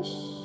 my